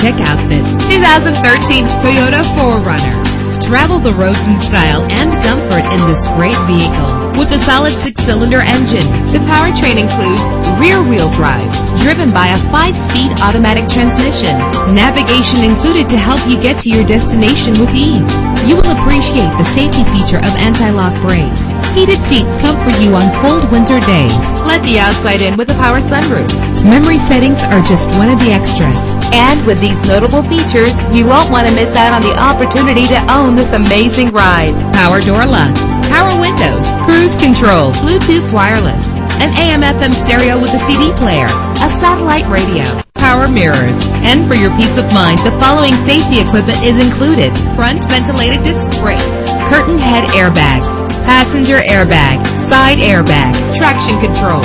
Check out this 2013 Toyota 4Runner. Travel the roads in style and comfort in this great vehicle. With a solid six-cylinder engine, the powertrain includes rear-wheel drive, driven by a five-speed automatic transmission. Navigation included to help you get to your destination with ease. You will appreciate the safety feature of anti-lock brakes. Heated seats comfort you on cold winter days. Let the outside in with a power sunroof. Memory settings are just one of the extras. And with these notable features, you won't want to miss out on the opportunity to own this amazing ride. Power door locks, power windows, cruise control, Bluetooth wireless, an AM FM stereo with a CD player, a satellite radio, power mirrors, and for your peace of mind, the following safety equipment is included. Front ventilated disc brakes, curtain head airbags, passenger airbag, side airbag, traction control,